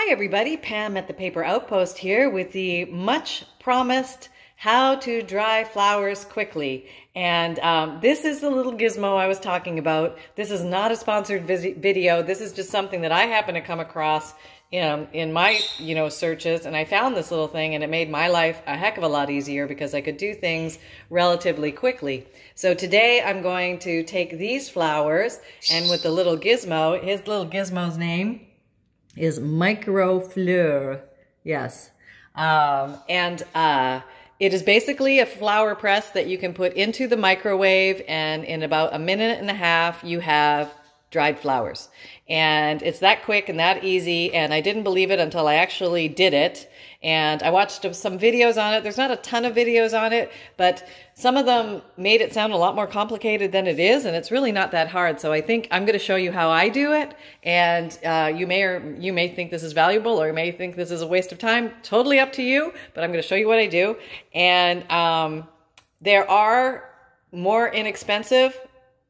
Hi, everybody. Pam at the Paper Outpost here with the much promised how to dry flowers quickly. And um, this is the little gizmo I was talking about. This is not a sponsored video. This is just something that I happen to come across in, in my, you know, searches. And I found this little thing and it made my life a heck of a lot easier because I could do things relatively quickly. So today I'm going to take these flowers and with the little gizmo, his little gizmo's name is Microfleur. Yes. Um, and uh, it is basically a flower press that you can put into the microwave and in about a minute and a half you have dried flowers. And it's that quick and that easy. And I didn't believe it until I actually did it. And I watched some videos on it. There's not a ton of videos on it, but some of them made it sound a lot more complicated than it is. And it's really not that hard. So I think I'm going to show you how I do it. And uh, you may or you may think this is valuable or you may think this is a waste of time. Totally up to you, but I'm going to show you what I do. And um, there are more inexpensive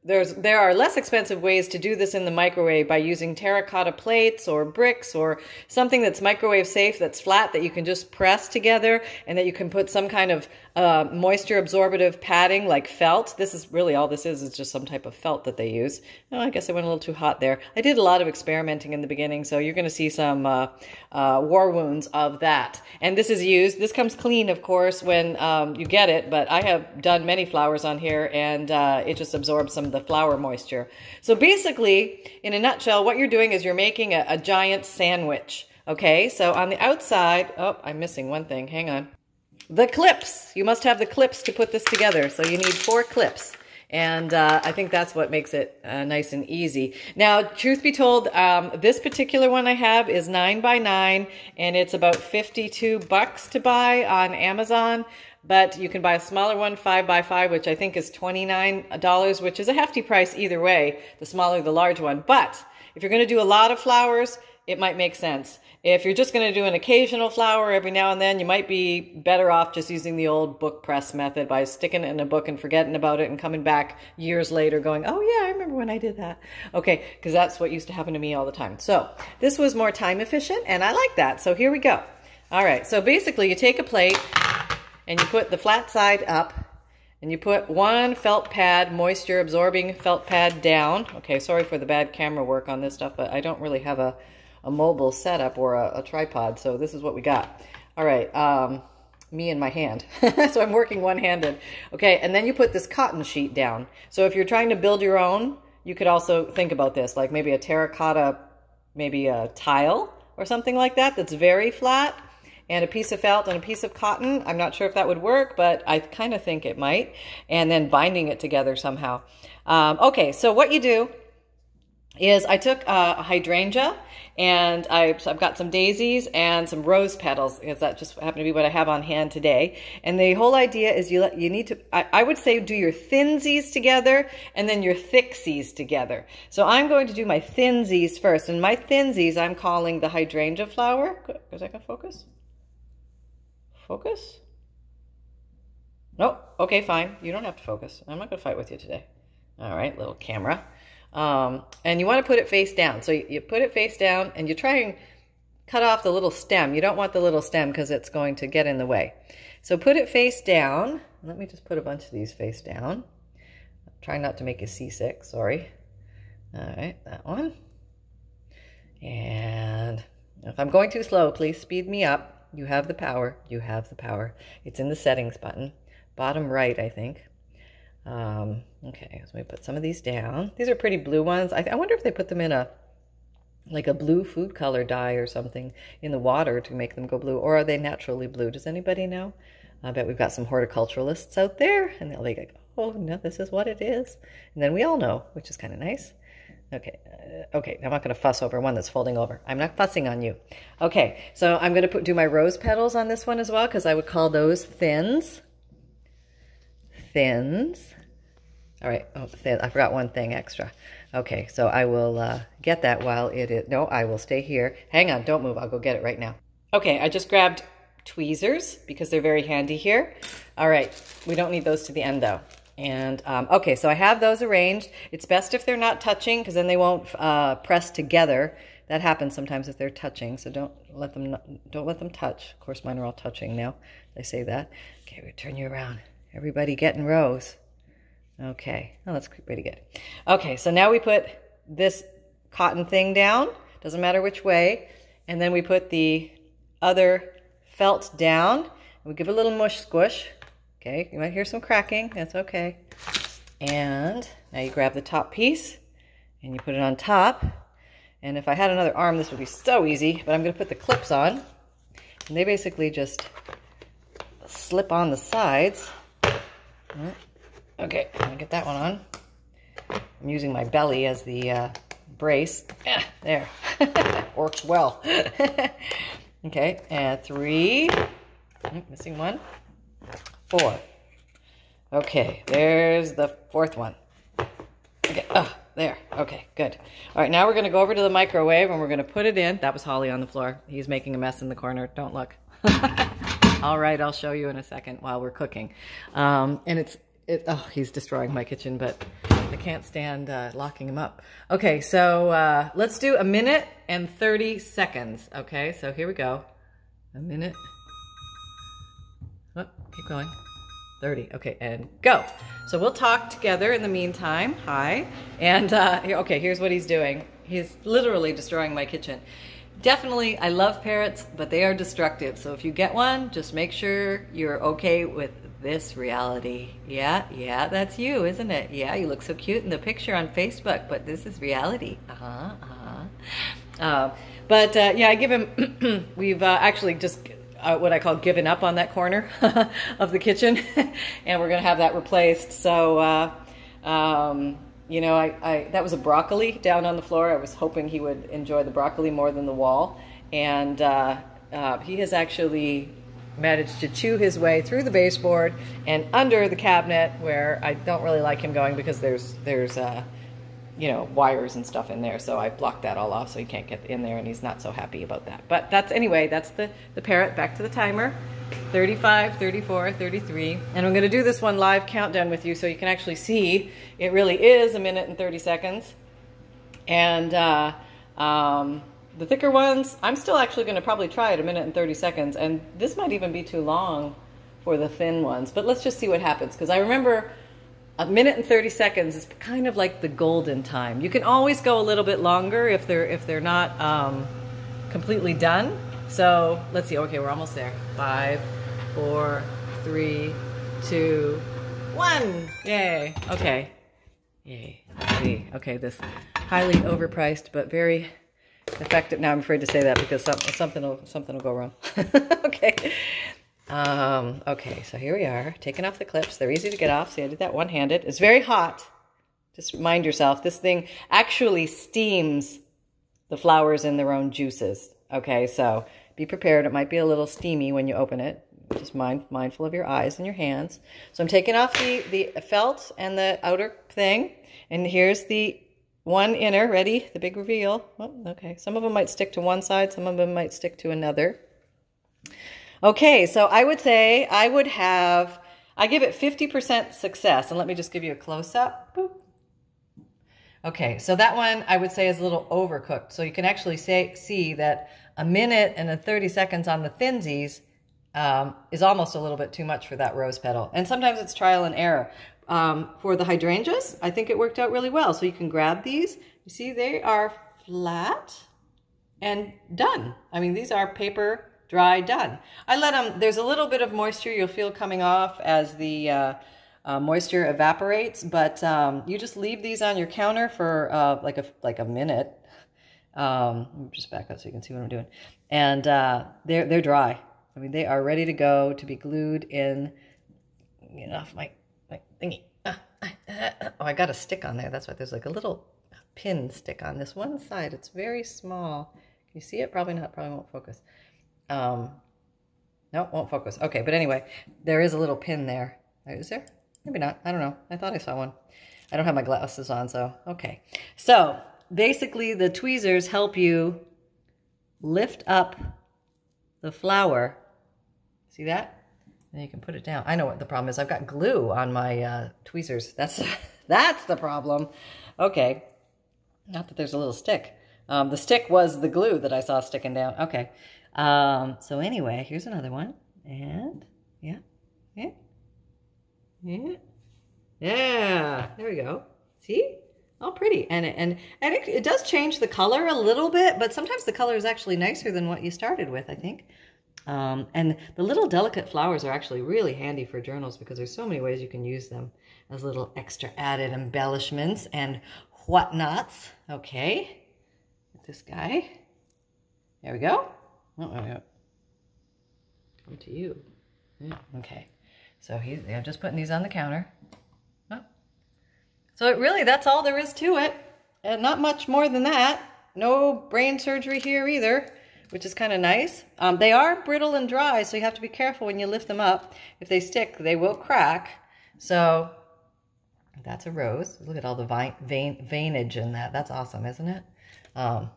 there's, there are less expensive ways to do this in the microwave by using terracotta plates or bricks or something that's microwave safe, that's flat, that you can just press together and that you can put some kind of uh, moisture absorbative padding like felt. This is really all this is, is just some type of felt that they use. Oh, I guess I went a little too hot there. I did a lot of experimenting in the beginning, so you're going to see some uh, uh, war wounds of that. And this is used, this comes clean, of course, when um, you get it, but I have done many flowers on here and uh, it just absorbs some the flower moisture. So basically, in a nutshell, what you're doing is you're making a, a giant sandwich. Okay, so on the outside, oh, I'm missing one thing. Hang on the clips. You must have the clips to put this together. So you need four clips. And uh, I think that's what makes it uh, nice and easy. Now, truth be told, um, this particular one I have is 9 by 9 and it's about 52 bucks to buy on Amazon. But you can buy a smaller one, 5 by 5 which I think is $29, which is a hefty price either way, the smaller the large one. But if you're going to do a lot of flowers, it might make sense. If you're just going to do an occasional flower every now and then, you might be better off just using the old book press method by sticking it in a book and forgetting about it and coming back years later going, oh yeah, I remember when I did that. Okay, because that's what used to happen to me all the time. So this was more time efficient and I like that. So here we go. All right, so basically you take a plate and you put the flat side up and you put one felt pad, moisture absorbing felt pad down. Okay, sorry for the bad camera work on this stuff, but I don't really have a a mobile setup or a, a tripod. So this is what we got. All right. Um, me and my hand. so I'm working one-handed. Okay, and then you put this cotton sheet down. So if you're trying to build your own, you could also think about this, like maybe a terracotta, maybe a tile or something like that that's very flat and a piece of felt and a piece of cotton. I'm not sure if that would work, but I kind of think it might. And then binding it together somehow. Um, okay, so what you do is I took uh, a hydrangea and I, have got some daisies and some rose petals because that just happened to be what I have on hand today. And the whole idea is you let, you need to, I, I would say do your thinsies together and then your thicksies together. So I'm going to do my thinsies first. And my thinsies I'm calling the hydrangea flower. Is that going to focus? Focus? No, okay, fine. You don't have to focus. I'm not going to fight with you today. All right, little camera. Um, and you want to put it face down. So you, put it face down and you try and cut off the little stem. You don't want the little stem because it's going to get in the way. So put it face down. Let me just put a bunch of these face down. Try not to make you seasick, sorry. All right, that one. And if I'm going too slow, please speed me up. You have the power. You have the power. It's in the settings button. Bottom right, I think. Um, okay, so we put some of these down. These are pretty blue ones. I, I wonder if they put them in a like a blue food color dye or something in the water to make them go blue, or are they naturally blue? Does anybody know? I bet we've got some horticulturalists out there, and they'll be like, oh, no, this is what it is. And then we all know, which is kind of nice. Okay, uh, okay, I'm not going to fuss over one that's folding over. I'm not fussing on you. Okay, so I'm going to put, do my rose petals on this one as well, because I would call those thins. Thins. All right. Oh, I forgot one thing extra. Okay, so I will uh, get that while it is... No, I will stay here. Hang on, don't move. I'll go get it right now. Okay, I just grabbed tweezers because they're very handy here. All right, we don't need those to the end though. And, um, okay, so I have those arranged. It's best if they're not touching because then they won't uh, press together that happens sometimes if they're touching. So don't let them not, don't let them touch. Of course, mine are all touching now. I say that. Okay, we turn you around. Everybody get in rows. Okay, oh, that's pretty good. Okay, so now we put this cotton thing down. Doesn't matter which way. And then we put the other felt down. We give a little mush squish. Okay, you might hear some cracking. That's okay. And now you grab the top piece and you put it on top. And if I had another arm, this would be so easy, but I'm going to put the clips on. And they basically just slip on the sides. Oh, Okay, I'm to get that one on. I'm using my belly as the uh, brace. Yeah, there. Works well. okay, and three. missing one. Four. Okay, there's the fourth one. Okay, oh, there. Okay, good. All right, now we're to go over to the microwave and we're to put it in. That was Holly on the floor. He's making a mess in the corner. Don't look. All right, I'll show you in a second while we're cooking. Um, and it's, it, oh, he's destroying my kitchen, but I can't stand uh, locking him up. Okay, so uh, let's do a minute and 30 seconds. Okay, so here we go. A minute. Oh, keep going. 30. Okay, and go. So we'll talk together in the meantime. Hi. And uh, okay, here's what he's doing. He's literally destroying my kitchen. Definitely, I love parrots, but they are destructive. So if you get one, just make sure you're okay with this reality. Yeah, yeah, that's you, isn't it? Yeah, you look so cute in the picture on Facebook, but this is reality. Uh-huh, uh-huh. Uh, but uh, yeah, I give him, we've uh, actually just uh, what I call given up on that corner of the kitchen, and we're going to have that replaced. So, uh, um, you know, I, I, that was a broccoli down on the floor. I was hoping he would enjoy the broccoli more than the wall, and uh, uh he has actually managed to chew his way through the baseboard and under the cabinet where I don't really like him going because there's there's uh, you know wires and stuff in there. So I blocked that all off so he can't get in there and he's not so happy about that. But that's anyway that's the the parrot. Back to the timer. 35 34 33 and I'm gonna do this one live countdown with you so you can actually see. It really is a minute and 30 seconds. And uh, um, the thicker ones, I'm still actually going to probably try it a minute and 30 seconds, and this might even be too long for the thin ones, but let's just see what happens, because I remember a minute and 30 seconds is kind of like the golden time. You can always go a little bit longer if they're, if they're not um, completely done. So let's see, okay, we're almost there. Five, four, three, two, one. Yay, okay. Yay, let's see. Okay, this highly overpriced, but very effective. Now I'm afraid to say that because something, something will something will go wrong. okay. Um, okay, so here we are, taking off the clips. They're easy to get off. See, I did that one-handed. It's very hot. Just mind yourself, this thing actually steams the flowers in their own juices. Okay, so be prepared. It might be a little steamy when you open it. Just mind, mindful of your eyes and your hands. So I'm taking off the, the felt and the outer thing. And here's the one inner, ready? The big reveal. Oh, okay, some of them might stick to one side, some of them might stick to another. Okay, so I would say I would have, I give it 50% success. And let me just give you a close-up. Okay, so that one I would say is a little overcooked. So you can actually say, see that a minute and a 30 seconds on the thinsies um, is almost a little bit too much for that rose petal. And sometimes it's trial and error. Um, for the hydrangeas, I think it worked out really well. So you can grab these. You see, they are flat and done. I mean, these are paper dry done. I let them, there's a little bit of moisture you'll feel coming off as the uh, uh, moisture evaporates, but um, you just leave these on your counter for uh, like a like a minute. Um, just back up so you can see what I'm doing. And uh, they're, they're dry. I mean, they are ready to go to be glued in, get off my my thingy. Uh, uh, uh, oh, I got a stick on there. That's why there's like a little pin stick on this one side. It's very small. Can you see it? Probably not. Probably won't focus. Um, no, won't focus. Okay, but anyway, there is a little pin there. Is there? Maybe not. I don't know. I thought I saw one. I don't have my glasses on, so okay. So basically, the tweezers help you lift up the flower. See that? And you can put it down. I know what the problem is. I've got glue on my uh, tweezers. That's that's the problem. Okay. Not that there's a little stick. Um, the stick was the glue that I saw sticking down. Okay. Um, so anyway, here's another one. And yeah, yeah, yeah, yeah. There we go. See? All pretty. And, and, and it, it does change the color a little bit, but sometimes the color is actually nicer than what you started with, I think. Um, and the little delicate flowers are actually really handy for journals because there's so many ways you can use them as little extra added embellishments and whatnots. Okay, this guy. There we go. Oh, yeah. Come to you. Yeah. Okay. So I'm just putting these on the counter. Oh. So it really, that's all there is to it. And not much more than that. No brain surgery here either, which is kind of nice. Um, they are brittle and dry, so you have to be careful when you lift them up. If they stick, they will crack. So that's a rose. Look at all the vein, veinage in that. That's awesome, isn't it? Um,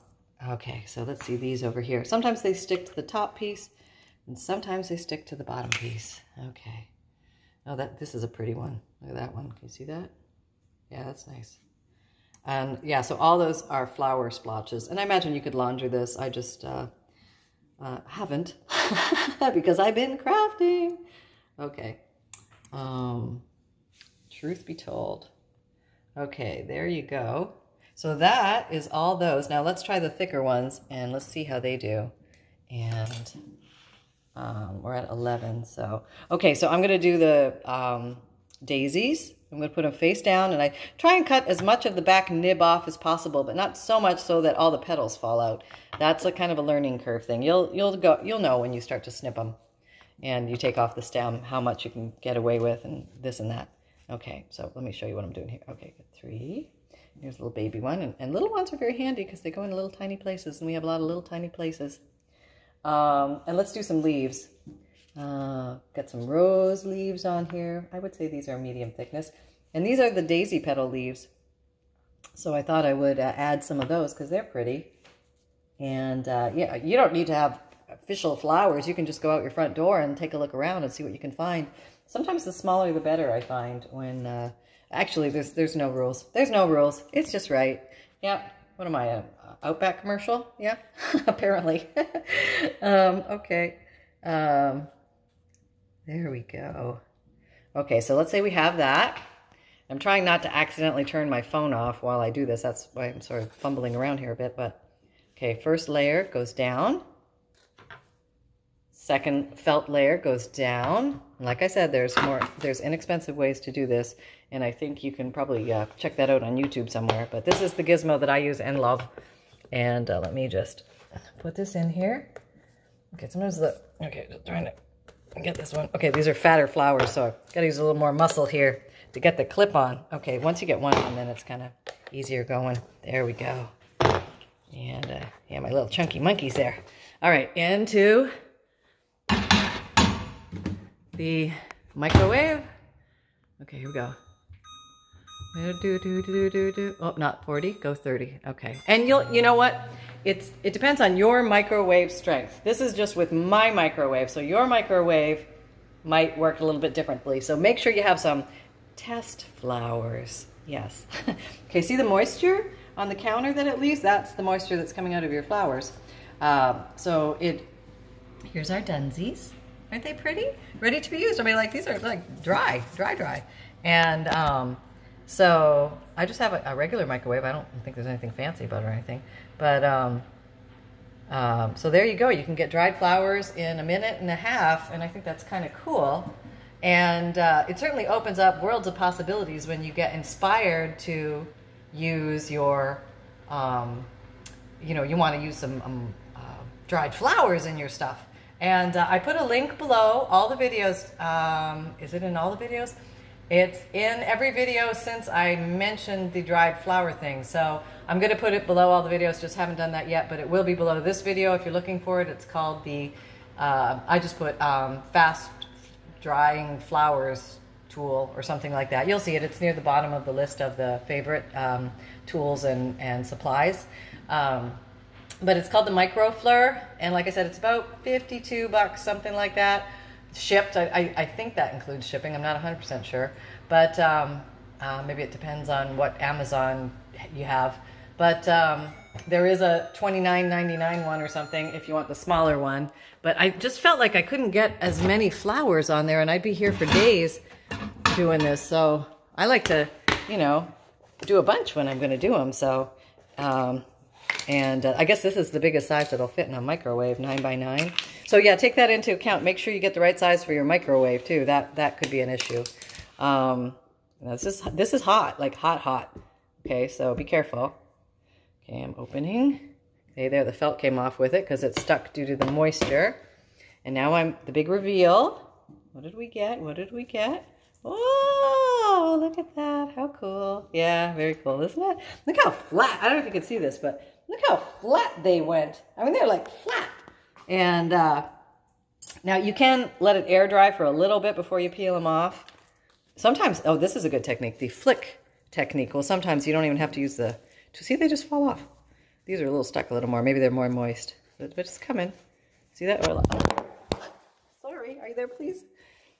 okay, so let's see these over here. Sometimes they stick to the top piece, and sometimes they stick to the bottom piece. Okay. Oh, that this is a pretty one. Look at that one. Can you see that? Yeah, that's nice. And yeah, so all those are flower splotches. And I imagine you could launder this. I just uh, uh, haven't because I've been crafting. Okay. Um, Truth be told. Okay, there you go. So that is all those. Now let's try the thicker ones and let's see how they do. And um, we're at 11. So, okay, so I'm to do the um, daisies. I'm going to put them face down and I try and cut as much of the back nib off as possible, but not so much so that all the petals fall out. That's a kind of a learning curve thing. You'll, you'll, go, you'll know when you start to snip them and you take off the stem how much you can get away with and this and that. Okay, so let me show you what I'm doing here. Okay, three. Here's a little baby one. And, and little ones are very handy because they go in little tiny places, and we have a lot of little tiny places. Um, and let's do some leaves. Uh, got some rose leaves on here. I would say these are medium thickness. And these are the daisy petal leaves. So I thought I would uh, add some of those because they're pretty. And uh, yeah, you don't need to have official flowers. You can just go out your front door and take a look around and see what you can find. Sometimes the smaller the better, I find, when, uh, actually, there's there's no rules. There's no rules. It's just right. Yeah. What am I, Outback commercial? Yeah, apparently. um, okay. Um, there we go. Okay, so let's say we have that. I'm trying not to accidentally turn my phone off while I do this. That's why I'm sort of fumbling around here a bit. But okay, first layer goes down. Second felt layer goes down. Like I said, there's more, there's inexpensive ways to do this, and I think you can probably uh, check that out on YouTube somewhere. But this is the gizmo that I use and love. And uh, let me just put this in here. Okay, sometimes the, okay, just trying to get this one. Okay, these are fatter flowers, so I've got to use a little more muscle here to get the clip on. Okay, once you get one on, then it's kind of easier going. There we go. And uh, yeah, my little chunky monkeys there. All right, into the microwave. Okay, here we go. Do, do, do, do, do. Oh, not 40, go 30. Okay. And you'll, you know what? It's, it depends on your microwave strength. This is just with my microwave. So your microwave might work a little bit differently. So make sure you have some test flowers. Yes. okay, see the moisture on the counter that it leaves? That's the moisture that's coming out of your flowers. Uh, so it, here's our dunsies. Aren't they pretty? Ready to be used. I mean, like, these are like dry, dry, dry. And um, so I just have a, a, regular microwave. I don't think there's anything fancy about it or anything. But um, um, so there you go. You can get dried flowers in a minute and a half, and I think that's kind of cool. And uh, it certainly opens up worlds of possibilities when you get inspired to use your, um, you know, you want to use some um, uh, dried flowers in your stuff. And uh, I put a link below all the videos. Um, is it in all the videos? It's in every video since I mentioned the dried flower thing. So I'm going to put it below all the videos. Just haven't done that yet, but it will be below this video if you're looking for it. It's called the, uh, I just put um, fast drying flowers tool or something like that. You'll see it. It's near the bottom of the list of the favorite um, tools and, and supplies. Um, but it's called the Microfleur, and like I said, it's about 52 bucks, something like that. Shipped, I, I, I think that includes shipping. I'm not 100% sure, but um, uh, maybe it depends on what Amazon you have. but um, there is a $29.99 one or something if you want the smaller one. But I just felt like I couldn't get as many flowers on there and I'd be here for days doing this. So I like to, you know, do a bunch when I'm going to do them. So, um, and uh, I guess this is the biggest size that'll fit in a microwave, 9 by 9 So yeah, take that into account. Make sure you get the right size for your microwave too. That that could be an issue. Um, this is this is hot, like hot, hot. Okay, so be careful. Okay, I'm opening. Okay, there, the felt came off with it because it's stuck due to the moisture. And now I'm, the big reveal. What did we get? What did we get? Oh, look at that. How cool. Yeah, very cool, isn't it? Look how flat. I don't know if you can see this, but look how flat they went. I mean, they're like flat. And uh, now you can let it air dry for a little bit before you peel them off. Sometimes, oh, this is a good technique, the flick technique. Well, sometimes you don't even have to use the, to see they just fall off. These are a little stuck a little more. Maybe they're more moist, but, but it's coming. See that? Oh, sorry, are you there, please?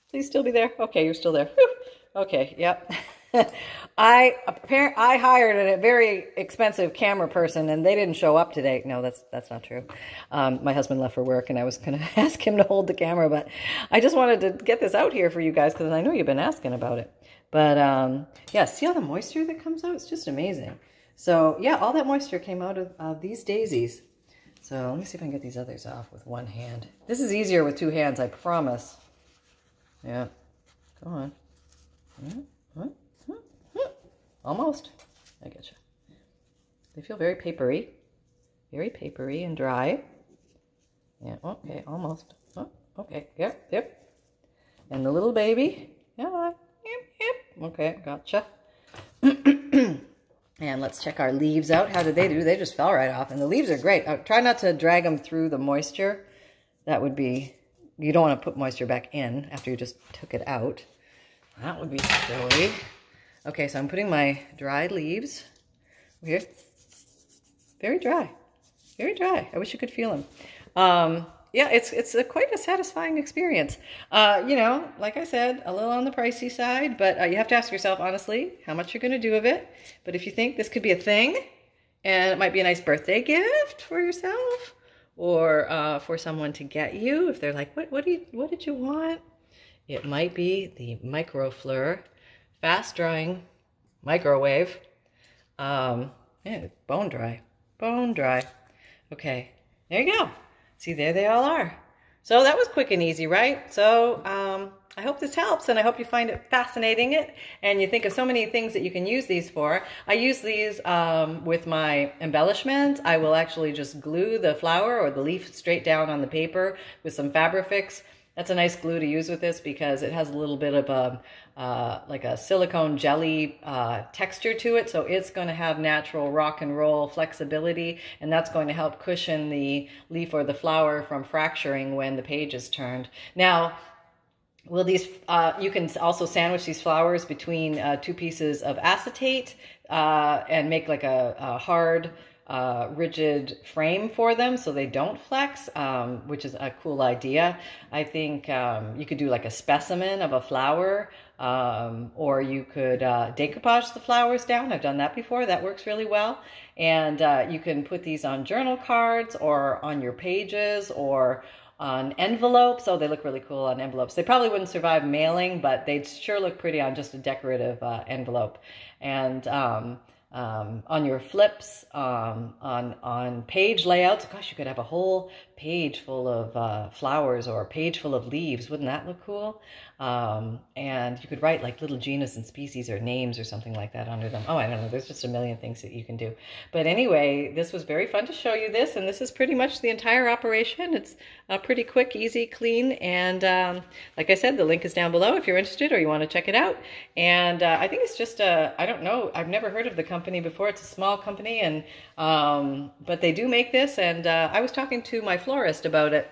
Please still be there. Okay, you're still there. Whew. Okay, yep. I I hired a very expensive camera person, and they didn't show up today. No, that's that's not true. Um, my husband left for work, and I was going to ask him to hold the camera, but I just wanted to get this out here for you guys because I know you've been asking about it. But um, yeah, see all the moisture that comes out? It's just amazing. So yeah, all that moisture came out of uh, these daisies. So let me see if I can get these others off with one hand. This is easier with two hands, I promise. Yeah, go on. Almost. I get you. They feel very papery. Very papery and dry. Yeah, okay, almost. Oh, okay, yep, yep. And the little baby. Yeah, yep, yep. Okay, gotcha. And let's check our leaves out. How did they do? They just fell right off. And the leaves are great. Uh, try not to drag them through the moisture. That would be, you don't want to put moisture back in after you just took it out. That would be silly. Okay, so I'm putting my dried leaves here. Very dry. Very dry. I wish you could feel them. Um, yeah, it's it's a quite a satisfying experience. Uh, you know, like I said, a little on the pricey side, but uh, you have to ask yourself honestly how much you're going to do of it. But if you think this could be a thing, and it might be a nice birthday gift for yourself, or uh, for someone to get you, if they're like, what what do you, what did you want? It might be the Microfleur fast drying microwave. Um, yeah, bone dry, bone dry. Okay, there you go. See, there they all are. So that was quick and easy, right? So um, I hope this helps and I hope you find it fascinating it and you think of so many things that you can use these for. I use these um, with my embellishments. I will actually just glue the flower or the leaf straight down on the paper with some Fabrifix that's a nice glue to use with this because it has a little bit of a uh, like a silicone jelly uh, texture to it. So it's going to have natural rock and roll flexibility and that's going to help cushion the leaf or the flower from fracturing when the page is turned. Now, Will these, uh, you can also sandwich these flowers between uh, two pieces of acetate uh, and make like a, a hard uh, rigid frame for them so they don't flex, um, which is a cool idea. I think um, you could do like a specimen of a flower um, or you could uh, decoupage the flowers down. I've done that before. That works really well. And uh, you can put these on journal cards or on your pages or on envelopes. Oh, they look really cool on envelopes. They probably wouldn't survive mailing, but they'd sure look pretty on just a decorative uh, envelope. And um, um, on your flips, um, on on page layouts. Gosh, you could have a whole page full of uh, flowers or a page full of leaves. Wouldn't that look cool? Um, and you could write like little genus and species or names or something like that under them. Oh, I don't know. There's just a million things that you can do. But anyway, this was very fun to show you this. And this is pretty much the entire operation. It's uh, pretty quick, easy, clean. And um, like I said, the link is down below if you're interested or you want to check it out. And uh, I think it's just a, I don't know, I've never heard of the company before. It's a small company, and um, but they do make this. And uh, I was talking to my florist about it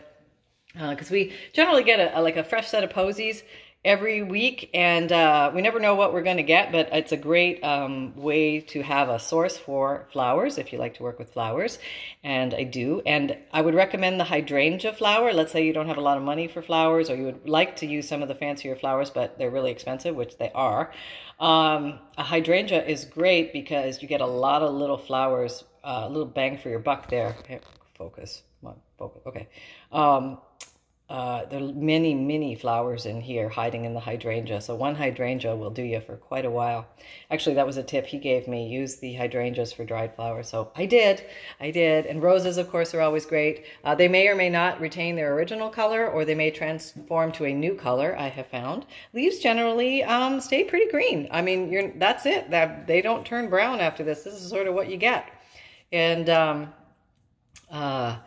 because uh, we generally get a, a, like a fresh set of posies every week, and uh, we never know what we're going to get, but it's a great um, way to have a source for flowers if you like to work with flowers, and I do. And I would recommend the hydrangea flower. Let's say you don't have a lot of money for flowers, or you would like to use some of the fancier flowers, but they're really expensive, which they are. Um, a hydrangea is great because you get a lot of little flowers, uh, a little bang for your buck there. Focus, focus. Okay. Um, uh, there are many, many flowers in here hiding in the hydrangea. So one hydrangea will do you for quite a while. Actually, that was a tip he gave me. Use the hydrangeas for dried flowers. So I did. I did. And roses, of course, are always great. Uh, they may or may not retain their original color or they may transform to a new color, I have found. Leaves generally um, stay pretty green. I mean, you're, that's it. That They don't turn brown after this. This is sort of what you get. And... Um, uh,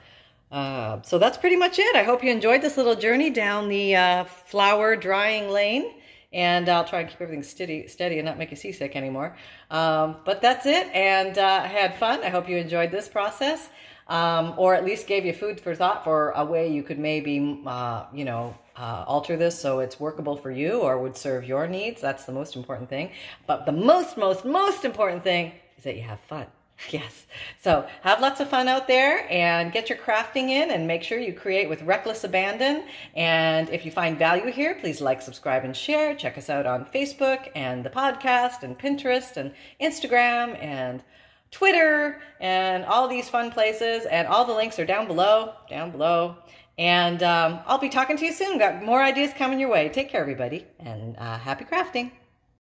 uh, so that's pretty much it. I hope you enjoyed this little journey down the uh, flower drying lane. And I'll try and keep everything steady, steady and not make you seasick anymore. Um, but that's it. And uh, I had fun. I hope you enjoyed this process. Um, or at least gave you food for thought for a way you could maybe, uh, you know, uh, alter this so it's workable for you or would serve your needs. That's the most important thing. But the most, most, most important thing is that you have fun. Yes. So have lots of fun out there and get your crafting in and make sure you create with reckless abandon. And if you find value here, please like, subscribe, and share. Check us out on Facebook and the podcast and Pinterest and Instagram and Twitter and all these fun places. And all the links are down below, down below. And um, I'll be talking to you soon. Got more ideas coming your way. Take care, everybody, and uh, happy crafting.